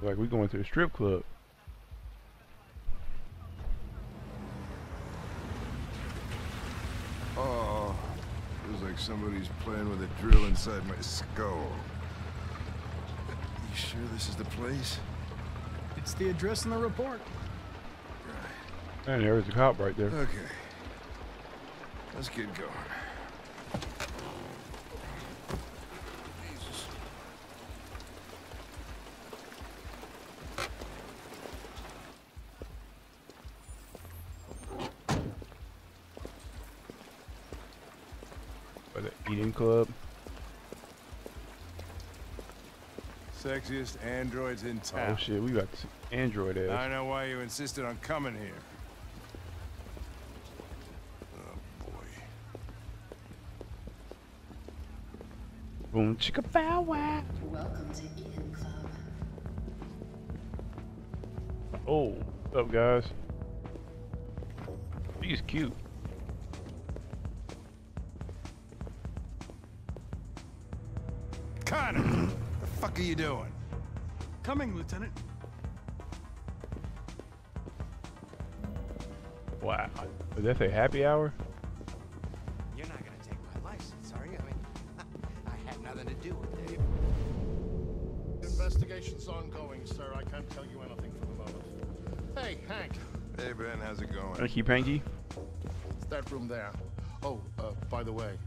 Like we going to a strip club. Oh, feels like somebody's playing with a drill inside my skull. You sure this is the place? It's the address in the report. And there's a cop right there. Okay. Let's get going. Jesus. By the Eden Club. Sexiest androids in oh, town. Oh shit, we got to see Android ass. I know why you insisted on coming here. Oh boy. Boom chicka bow wow. Welcome to Eden Club. Oh, what's up guys? He's cute. Fuck are you doing? Coming, Lieutenant. Wow. Is that a happy hour? You're not gonna take my license, are you? I mean, I had nothing to do with it. Investigation's ongoing, sir. I can't tell you anything for the moment. Hey, Hank, Hey Ben, how's it going? Hanky Panky? it's that room there. Oh, uh, by the way,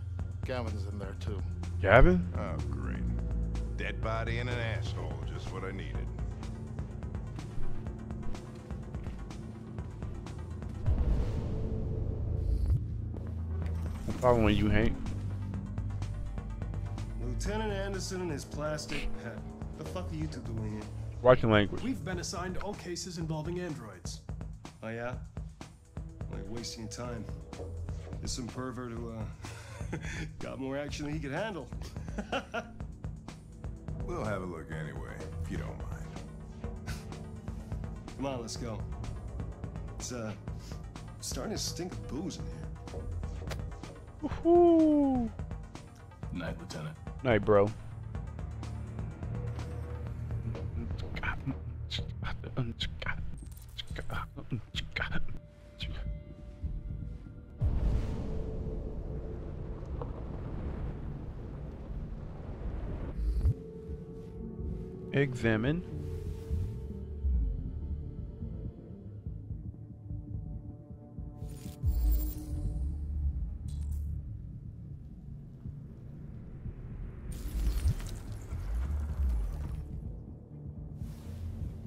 Gavin's in there too. Gavin? Oh, great. Dead body and an asshole, just what I needed. I'm following you, Hank. Lieutenant Anderson and his plastic hat. The fuck are you two doing here? Watching language. We've been assigned all cases involving androids. Oh yeah? Like wasting time. There's some pervert who uh got more action than he could handle. We'll have a look anyway, if you don't mind. Come on, let's go. It's uh starting to stink of booze in here. Woohoo! Night, Lieutenant. Night, bro. Examine.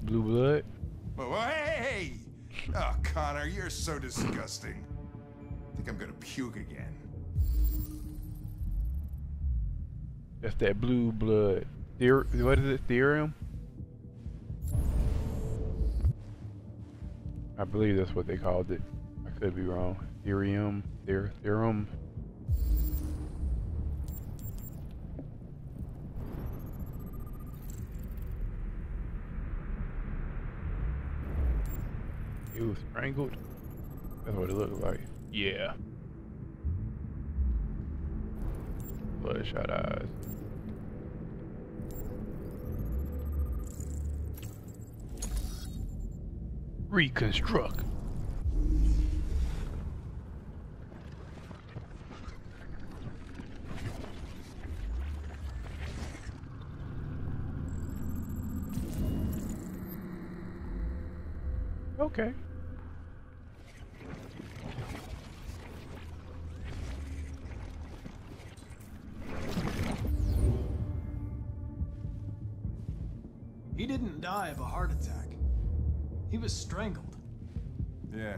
Blue blood. Oh, hey! Oh, Connor, you're so disgusting. I think I'm gonna puke again. That's that blue blood. Ther what is it? Thirium? I believe that's what they called it. I could be wrong. Thirium, Ther thirium. He was strangled. That's what it looked like. Yeah. Bloodshot eyes. Reconstruct. Okay. Was strangled. Yeah,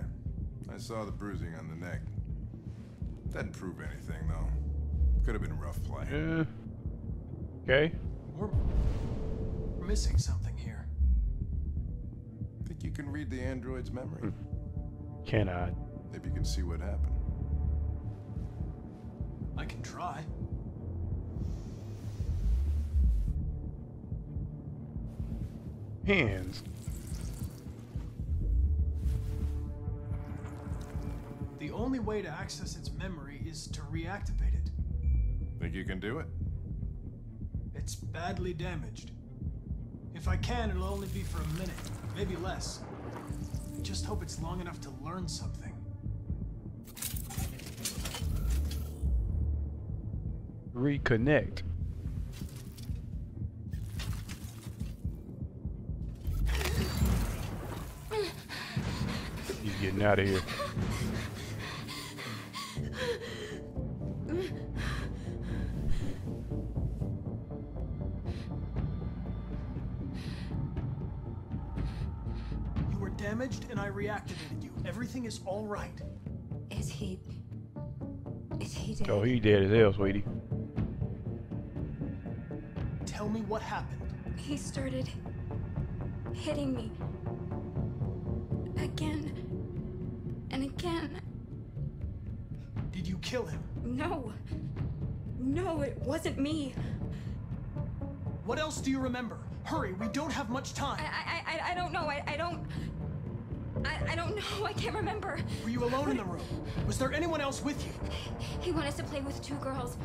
I saw the bruising on the neck. Doesn't prove anything, though. Could have been a rough play. Yeah. Okay. We're, we're missing something here. Think you can read the android's memory? Hmm. Can I? Maybe you can see what happened. I can try. Hands. Only way to access its memory is to reactivate it. Think you can do it? It's badly damaged. If If I can, it'll only be for a minute, maybe less. I just hope it's long enough to learn something. Reconnect. He's getting out of here. Everything is all right. Is he. Is he dead? Oh, he dead as hell, sweetie. Tell me what happened. He started hitting me. Again. And again. Did you kill him? No. No, it wasn't me. What else do you remember? Hurry, we don't have much I time. I I, I don't know. I, I don't. I, I don't know. I can't remember. Were you alone in the room? Was there anyone else with you? He wanted us to play with two girls.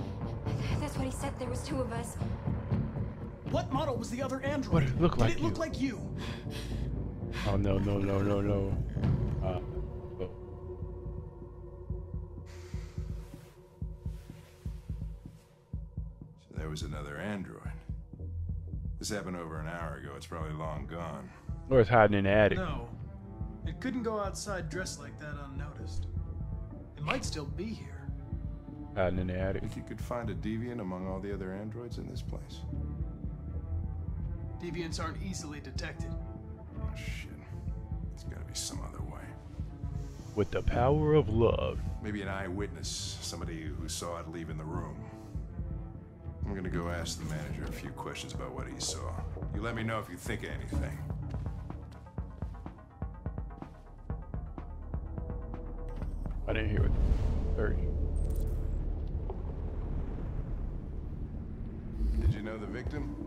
That's what he said. There was two of us. What model was the other android? What did it look like Did it look you? like you? Oh no no no no no. Uh, oh. So there was another android. This happened over an hour ago. It's probably long gone. Or it's hiding in the attic. No. It couldn't go outside dressed like that unnoticed. It might still be here. Hiding in the attic. Think you could find a deviant among all the other androids in this place? Deviants aren't easily detected. Oh shit. There's gotta be some other way. With the power of love. Maybe an eyewitness, somebody who saw it leaving the room. I'm gonna go ask the manager a few questions about what he saw. You let me know if you think of anything. I didn't hear it. Thirty. Did you know the victim?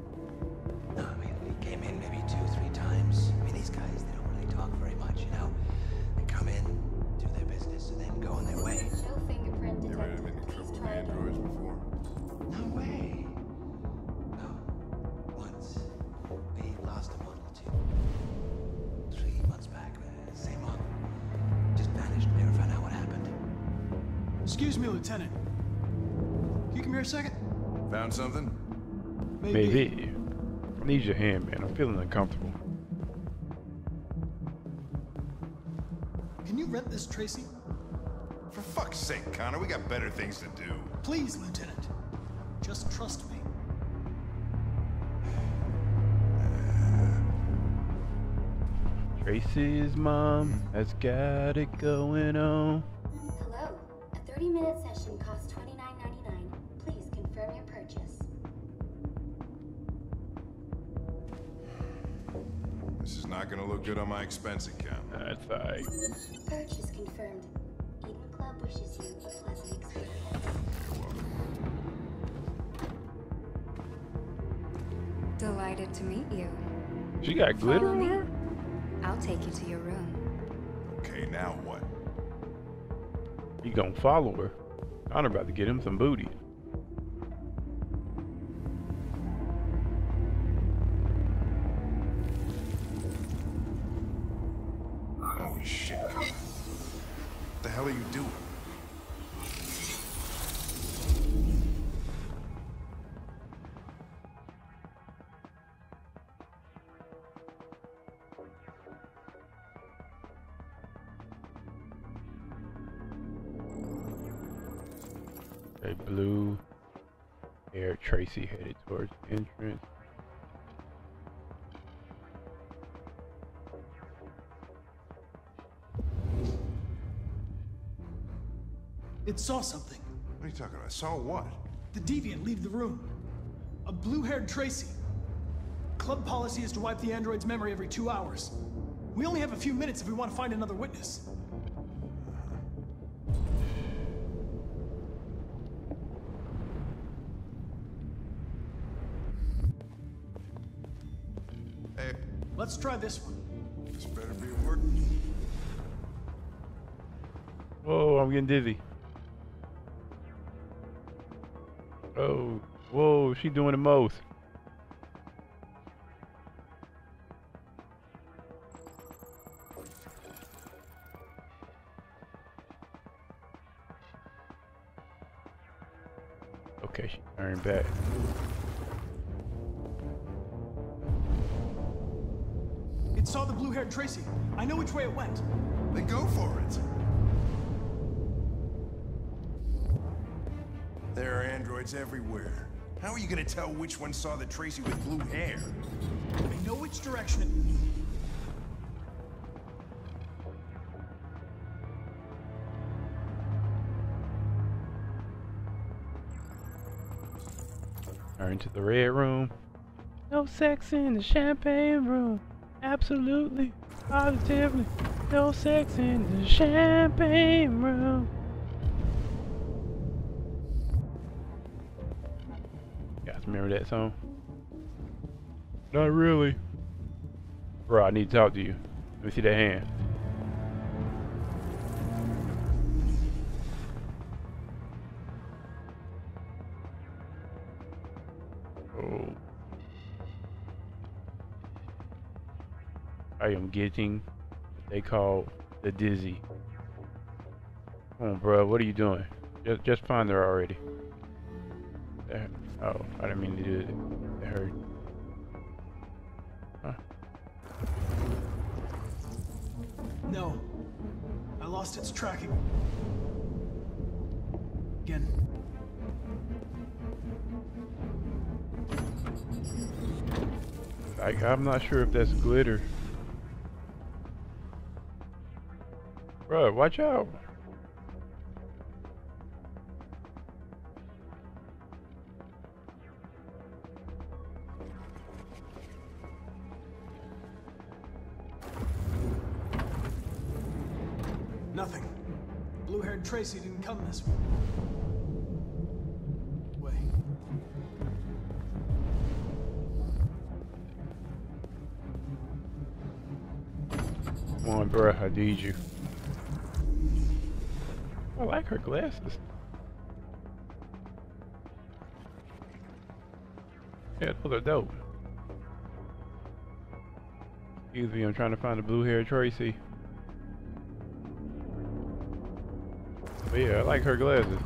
Excuse me, Lieutenant. Can you come here a second? Found something? Maybe. I need your hand, man. I'm feeling uncomfortable. Can you rent this, Traci? For fuck's sake, Connor, we got better things to do. Please, Lieutenant. Just trust me. Tracy's mom has got it going on. Hello. A 30 minute session costs $29.99. Please confirm your purchase. This is not gonna look good on my expense account. That's alright. Purchase confirmed. Eden Club wishes you a pleasant experience. Delighted to meet you. She got glitter on me. her? I'll take you to your room. Okay, now what? He gonna follow her. Connor about to get him some booty. Holy shit, What the hell are you doing? Traci headed towards the entrance. It saw something. What are you talking about? Saw what? The deviant leave the room. A blue-haired Traci. Club policy is to wipe the android's memory every two hours. We only have a few minutes if we want to find another witness. Let's try this one. This better be working. Whoa, I'm getting dizzy. Oh, whoa, she doing the most. Okay, she turned back. It saw the blue-haired Traci. I know which way it went. Then go for it. There are androids everywhere. How are you gonna tell which one saw the Traci with blue hair? I know which direction it... Turn to the red room. No sex in the champagne room. Absolutely, positively, no sex in the champagne room. You guys remember that song? Not really. Bro, I need to talk to you. Let me see that hand. I am getting what they call the dizzy. Come on, bro. What are you doing? Just, just find her already. That, oh, I didn't mean to do it. That hurt. Huh? No. I lost its tracking. Again. Like, I'm not sure if that's glitter. Bro, watch out. Nothing. Blue-haired Tracy didn't come this way. Come on, bro. I need you. I like her glasses. Yeah, those are dope. Excuse me, I'm trying to find the blue hair Traci. But yeah, I like her glasses.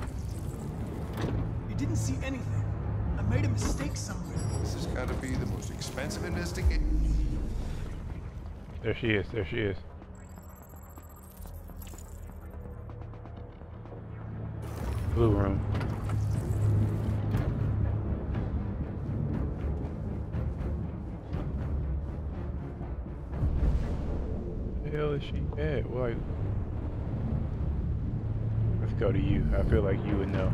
You didn't see anything. I made a mistake somewhere. This has got to be the most expensive investigation. There she is, there she is. Blue room. The hell is she at? Why? Let's go to you. I feel like you would know.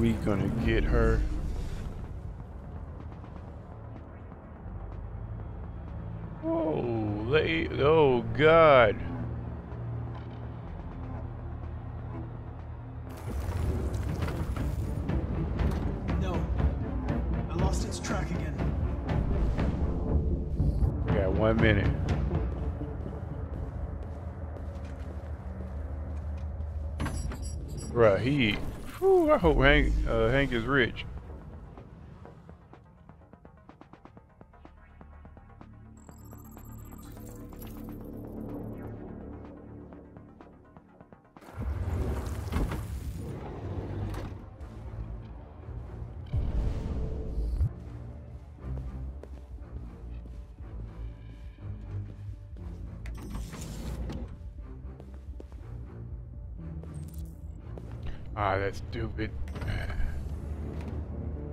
We gonna get her. They, oh God. No. I lost its track again. We got one minute. Bruh, he, whew, I hope Hank, uh, Hank is rich. Ah, that's stupid.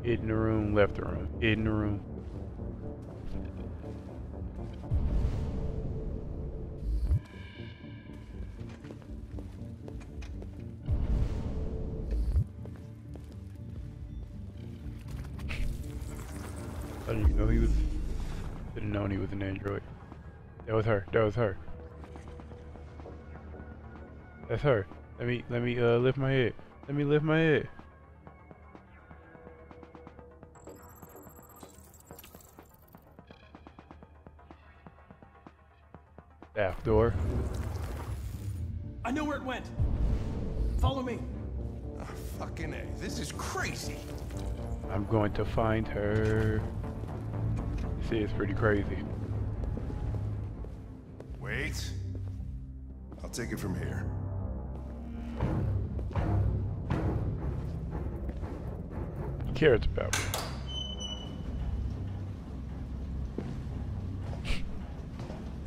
Hid in the room, left the room. Hid in the room. I didn't even know he was. Didn't know he was an android. That was her. That was her. That's her. Let me let me uh lift my head. Let me lift my head. Staff door. I know where it went. Follow me. Oh, fucking A. This is crazy. I'm going to find her. See, it's pretty crazy. Wait. I'll I'll take it from here. He cares about.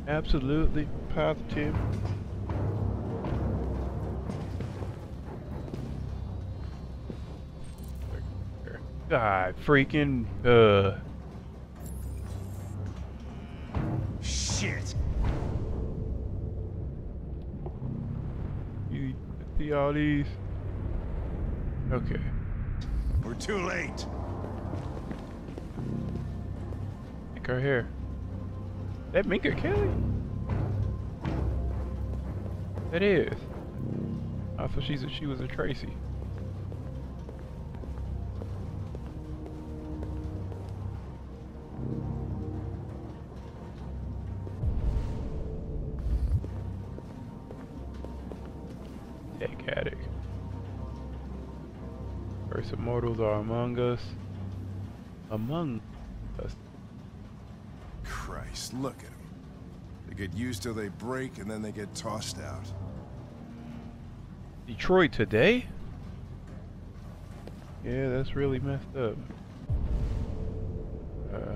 Absolutely positive. God freaking uh Shit! you see all these? Okay. We're too late. Look her hair. That Minka Kelly? That is. Oh, I thought she's a, she was a Traci. Tech addict. First immortals are among us. Among us. Christ, look at them. They get used till they break, and then they get tossed out. Detroit today? Yeah, that's really messed up. Uh,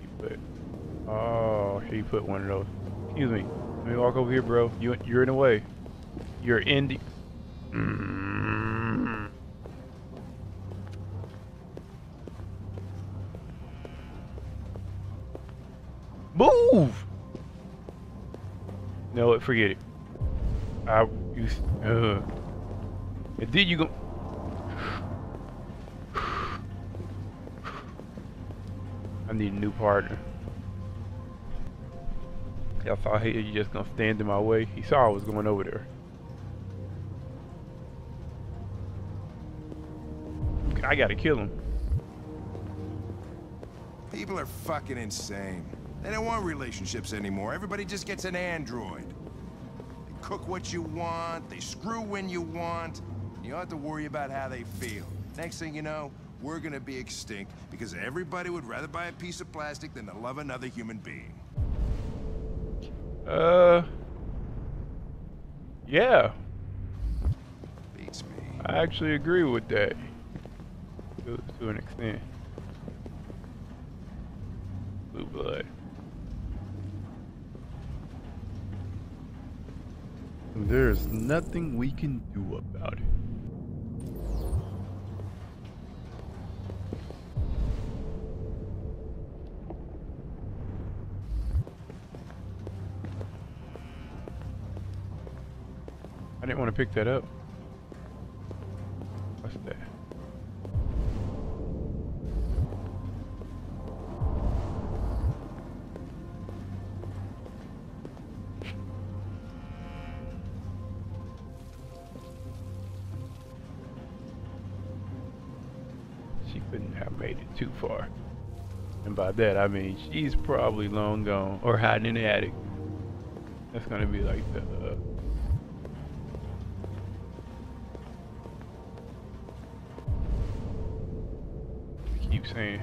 he put. Oh, he put one of those. Excuse me. Let me walk over here, bro. You you're in the way. You're in the. Mm. Move. No? Forget it. I you uh and then you go I need a new partner. I thought he you just gonna stand in my way. He saw I was going over there. I gotta kill him. People are fucking insane. They don't want relationships anymore. Everybody just gets an android. They cook what you want, they screw when you want. You don't have to worry about how they feel. Next thing you know, we're gonna be extinct because everybody would rather buy a piece of plastic than to love another human being. Uh Yeah, Beats me. I actually agree with that. To, to an extent. Blue blood. There's nothing we can do about it. I didn't want to pick that up. Couldn't have made it too far. And by that I mean she's probably long gone or hiding in the attic. That's gonna be like the uh, keep saying.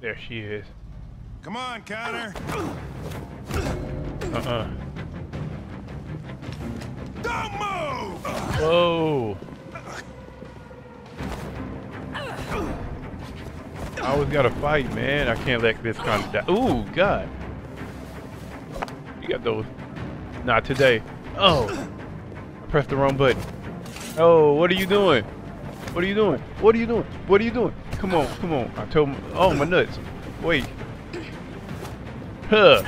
There she is. Come on, Connor! Uh-uh. Don't move! Whoa. I always gotta fight, man. I can't let this kind of die. Ooh, God. You got those. Not today. Oh. I pressed the wrong button. Oh, what are you doing? What are you doing? What are you doing? What are you doing? Come on, come on. I told him. Oh, my nuts. Wait. Huh.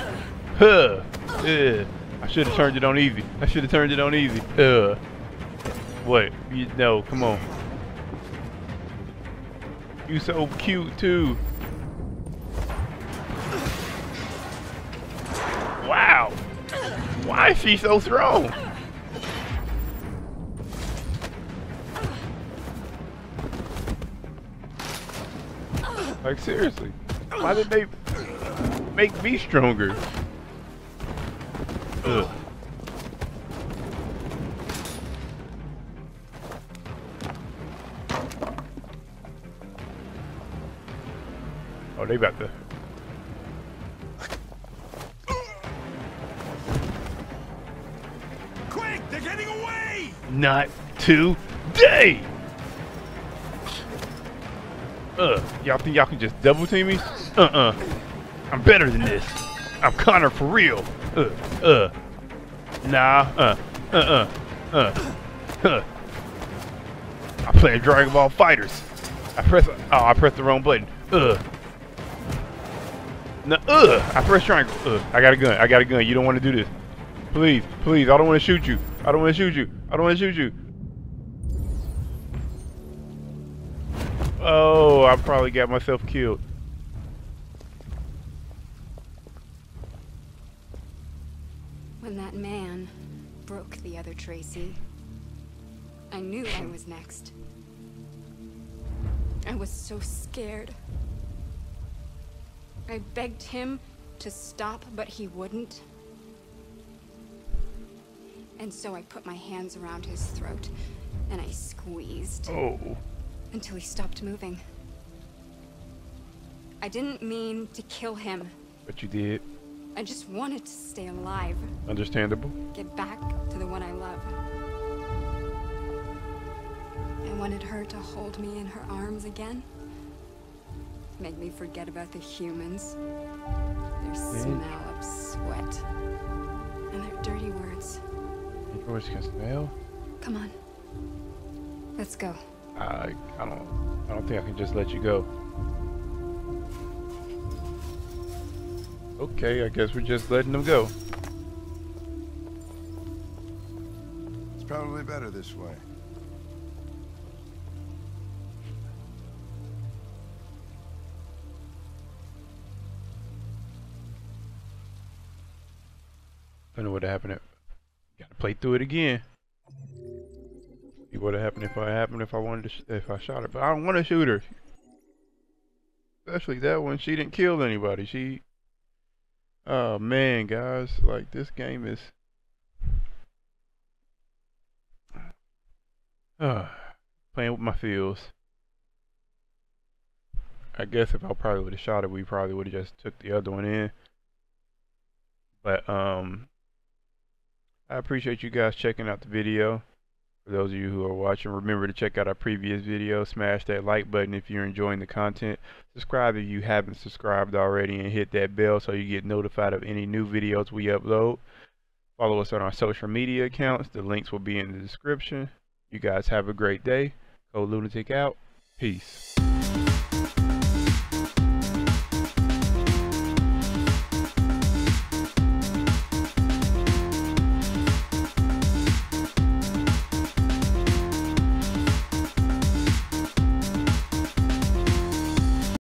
Huh. Yeah. I should have turned it on easy. I should have turned it on easy. Uh. What? You, no, come on. You so cute too. Wow. Why is she so strong? Like seriously. Why did they make me stronger. Ugh. Oh, they about to. Quick, they're getting away! Not today! Ugh, y'all think y'all can just double team me? Uh-uh. I'm better than this. I'm Connor for real. Uh, uh. Nah, uh, uh-uh, uh, huh. I play Dragon Ball Fighters. I press, oh, I pressed the wrong button. Uh. No, uh, I pressed triangle. Uh, I got a gun. I got a gun. You don't want to do this. Please, please. I don't want to shoot you. I don't want to shoot you. I don't want to shoot you. Oh, I probably got myself killed. When that man broke the other Traci, I knew I was next. I was so scared. I begged him to stop, but he wouldn't. And so I put my hands around his throat and I squeezed Oh, until he stopped moving. I didn't mean to kill him. but you did. I just wanted to stay alive. Understandable. Get back to the one I love. I wanted her to hold me in her arms again. Make me forget about the humans. Their smell of sweat. And their dirty words. Can smell. Come on. Let's go. I, I don't, I don't think I can just let you go. Okay, I guess we're just letting them go. It's probably better this way. I don't know what happened. If, gotta play through it again. See what happened if I happened if I wanted to if I shot her, but I don't want to shoot her. Especially that one. She didn't kill anybody. She. Oh man, guys, like this game is. Uh, playing with my feels. I guess if I probably would have shot it, we probably would have just took the other one in. But um, I appreciate you guys checking out the video. For those of you who are watching, remember to check out our previous video. Smash that like button if you're enjoying the content. Subscribe if you haven't subscribed already and hit that bell so you get notified of any new videos we upload. Follow us on our social media accounts. The links will be in the description. You guys have a great day. Code Lunatic out. Peace.